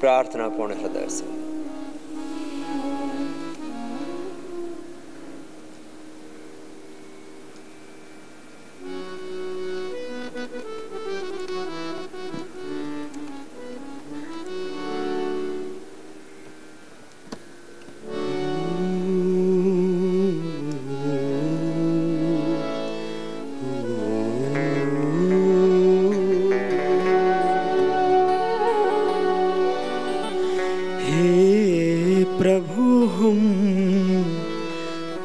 प्रार्थना पूर्ण हृदय से।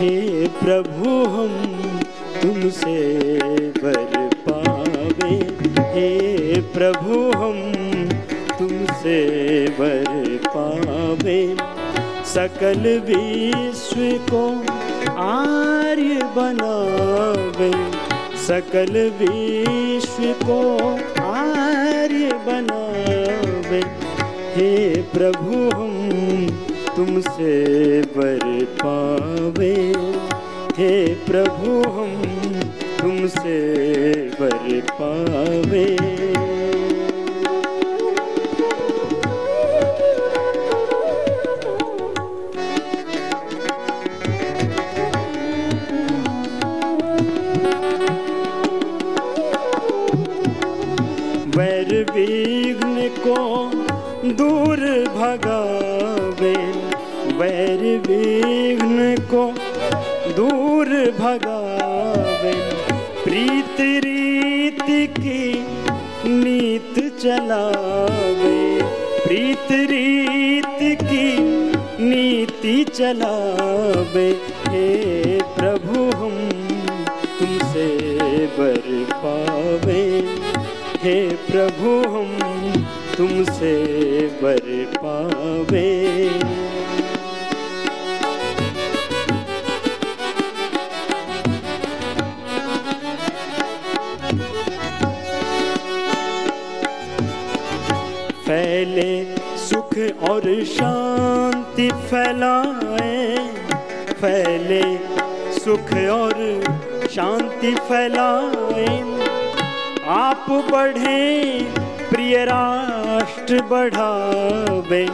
हे प्रभु, हम तुमसे वर पावे। हे प्रभु, हम तुमसे वर पावे। सकल विश्व को आर्य बनावे। सकल विश्व को आर्य बनावे। हे प्रभु, हम तुमसे बर पावे। हे प्रभु हम तुमसे बर पावे। वैर विघ्न को दूर भगावे वैर विघ्न को दूर भगावे। प्रीत रीत की नीत चलावे। प्रीत रीत की नीति चलावे। हे प्रभु, हम तुमसे बर पावे। हे प्रभु, हम तुमसे बर पावे। सुख और शांति फैलाए। फैले सुख और शांति फैलाए। आप बढ़े, प्रिय राष्ट्र बढ़ावे।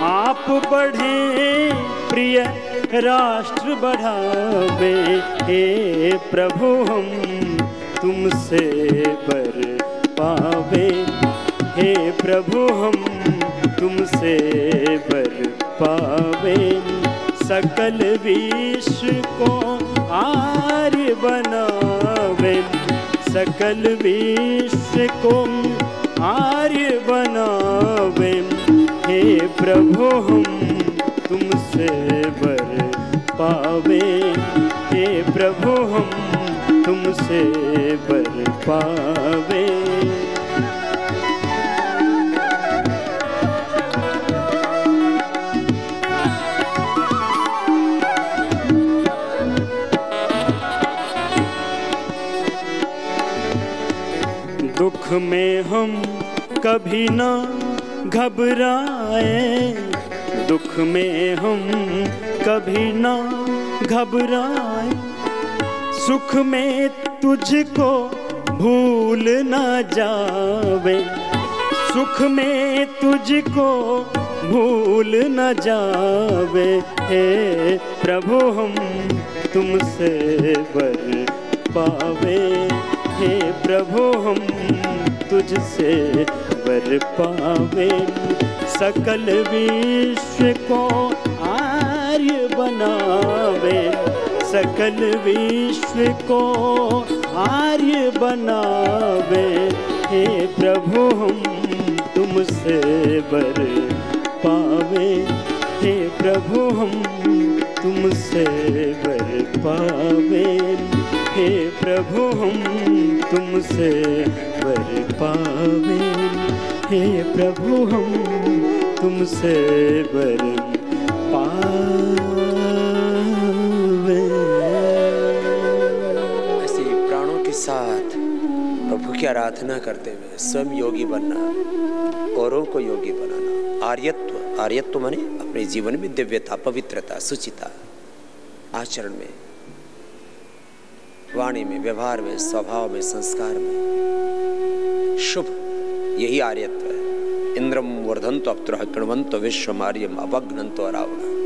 आप बढ़े, प्रिय राष्ट्र बढ़ावे। हे प्रभु, हम तुमसे बर पावे। हे प्रभु, हम तुमसे बर पावे सकल विश्व को आर्य बनावे सकल विश्व को आर्य बनावे हे प्रभु, हम तुमसे बर पावे हे प्रभु, हम तुमसे बर पावे दुख में हम कभी ना घबराए। दुख में हम कभी ना घबराए। सुख में तुझको भूल ना जावे। सुख में तुझको भूल न जावे। हे प्रभु, हम तुमसे बर पावे। तुझसे वर पावे। सकल विश्व को आर्य बनावे। सकल विश्व को आर्य बनावे। हे प्रभु, हम तुमसे बर पावे। हे प्रभु, हम तुमसे बर पावे। हे प्रभु, हम तुमसे बर पावे। हे प्रभु, हम तुमसे वरन पावे। ऐसे प्राणों के साथ प्रभु की आराधना करते हुए स्वयं योगी बनना, औरों को योगी बनाना, आर्यत्व आर्यत्व माने अपने जीवन में दिव्यता, पवित्रता, सुचिता, आचरण में वाणी में, व्यवहार में, स्वभाव में, संस्कार में। शुभ, यही आर्यत्व है। इंद्रम वर्धंतो अप्त्र कृणवंतो विश्व मार्यम अवग्नंतो अरावण।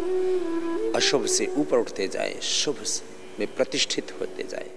अशुभ से ऊपर उठते जाए, शुभ से में प्रतिष्ठित होते जाए।